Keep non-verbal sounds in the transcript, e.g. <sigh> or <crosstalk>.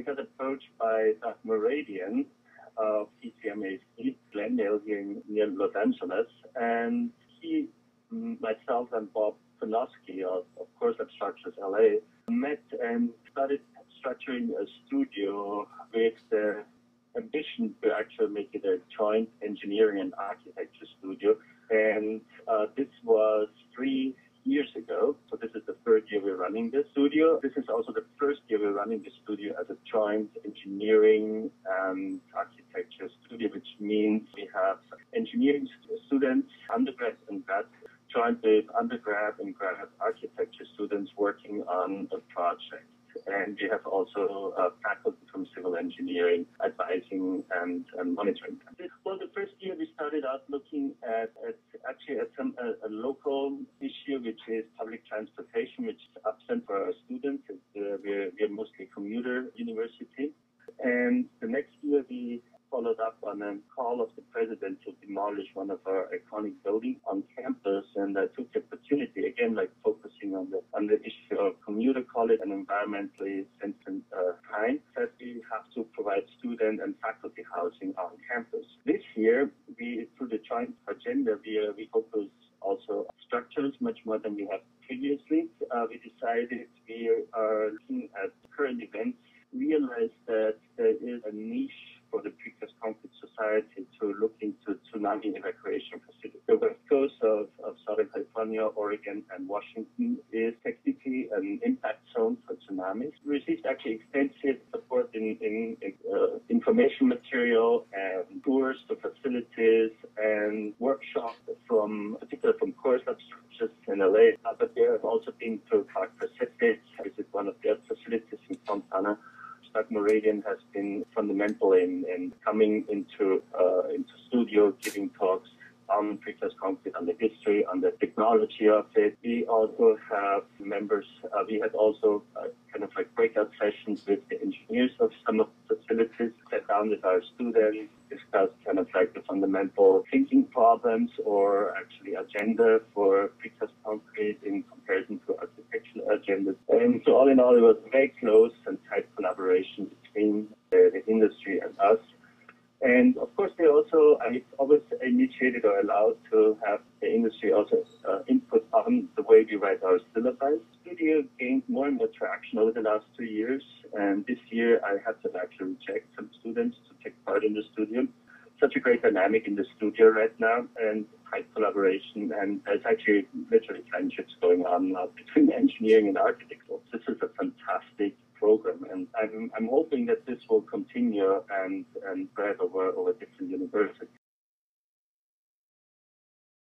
I got approached by Doug Mooradian of ECMAC, Glendale here near Los Angeles, and he, myself, and Bob Konosky of, of Coreslab Structures LA met and started structuring a studio with the ambition to actually make it a joint engineering and architecture studio. And uh, this was three years ago. So this is the third year we're running this studio. This is also the first year we're running the studio as a joint engineering and architecture studio, which means we have engineering students, undergrad and grad, joined with undergrad and grad architecture students working on a project and we have also uh, faculty from civil engineering advising and, and monitoring. Well, the first year we started out looking at, at actually at some, a, a, local issue, which is public transportation, which is absent for our students. Uh, we're, we're mostly commuter university. And the next year we followed up on a call of the president to demolish one of our iconic buildings on campus, and I took the opportunity again, like focusing on the on the issue of commuter college and environmentally sensitive uh, kind, that we have to provide student and faculty housing on campus. This year, we through the joint agenda, we uh, we focus also structures much more than we have previously. Uh, we decided we are looking at current events, realized that there is a niche for the Precast Concrete Society to look into tsunami evacuation facilities. The west coast of, of Southern California, Oregon, and Washington is technically an impact zone for tsunamis. We received actually extensive support in, in uh, information material and tours to facilities and workshops from, particularly from Coreslab Structures in LA, uh, but there have also been to Clark Pacific, which is one of their facilities in Fontana. Mooradian has been fundamental in, in coming into uh, into studio, giving talks on precast concrete, on the history, on the technology of it. We also have members. Uh, we had also uh, kind of like breakout sessions with the engineers of some of the facilities, sat down with our students, discussed kind of like the fundamental thinking problems or actually agenda for precast concrete in comparison to architectural agendas. And so all in all, it was very close and tight collaboration between the, industry and us. And of course, they also, I always initiated or allowed to have the industry also uh, input on the way we write our syllabi. Studio gained more and more traction over the last two years. And this year, I had to actually reject some students to take part in the studio. Such a great dynamic in the studio right now and tight collaboration. And there's actually literally friendships going on now between <laughs> engineering and architecture. This is a fantastic program. And I'm, I'm hoping that this will continue and, and spread over, over different universities.